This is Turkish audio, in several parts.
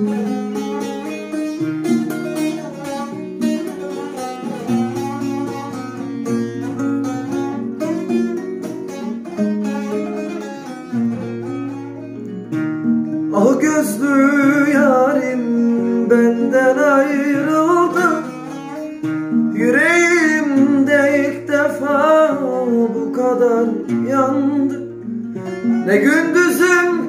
O gözlü yarim benden ayrıldı Yüreğimde ilk defa bu kadar yandı. Ne gündüzüm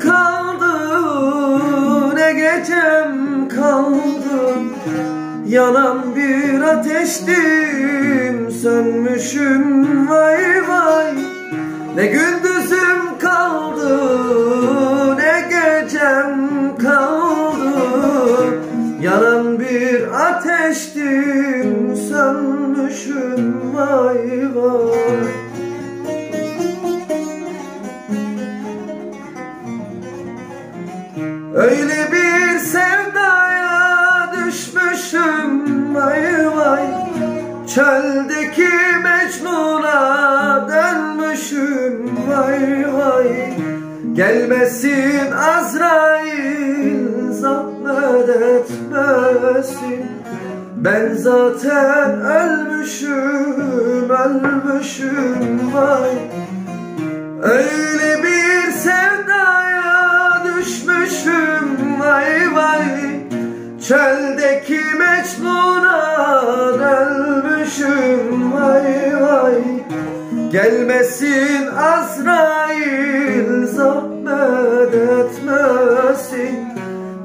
Yanan bir ateştim sönmüşüm vay vay. Ne gündüzüm kaldı ne gecem kaldı. Yanan bir ateştim sönmüşüm vay vay. Öyle bir Çöldeki Mecnun'a dönmüşüm vay vay. Gelmesin Azrail zahmet etmesin. Ben zaten ölmüşüm, ölmüşüm vay. Öyle bir sevdaya Çöldeki Mecnun'a dönmüşüm vay vay. Gelmesin Azrail zahmet etmesin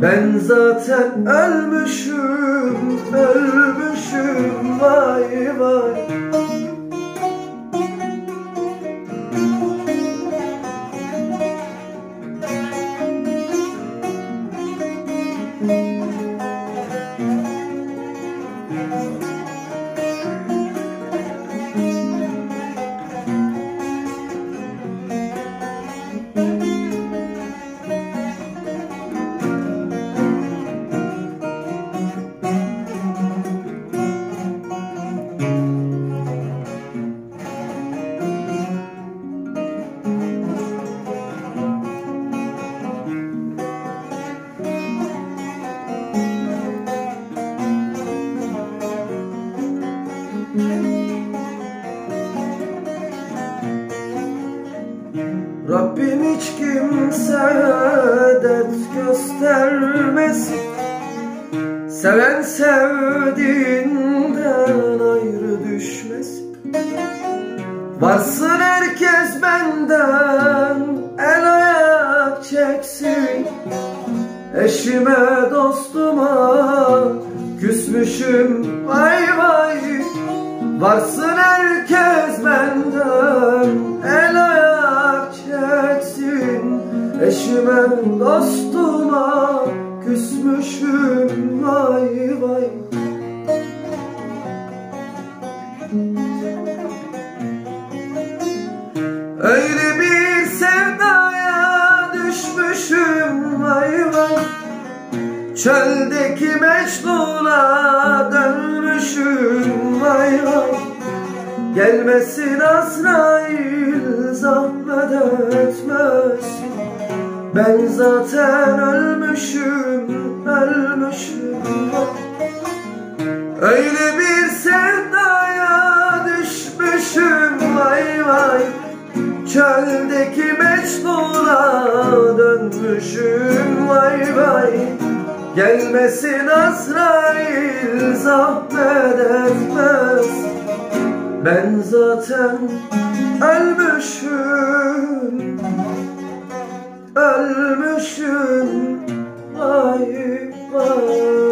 Ben zaten ölmüşüm, ölmüşüm vay vay Rabbim hiç kimseye dert göstermesin. Seven sevdiğinden ayrı düşmesin. Varsın herkes benden el ayak çeksin. Eşime dostuma küsmüşüm vay vay Eşime dostuma küsmüşüm vay vay. Öyle bir sevdaya düşmüşüm vay vay. Çöldeki Mecnun'a dönmüşüm vay vay. Gelmesin Azrail zahmet etmesin Ben zaten ölmüşüm, ölmüşüm. Öyle bir sevdaya düşmüşüm. Vay vay. Çöldeki Mecnun'a dönmüşüm. Vay vay. Gelmesin Azrail zahmet etmez. Ben zaten ölmüşüm Ölmüşüm vay vay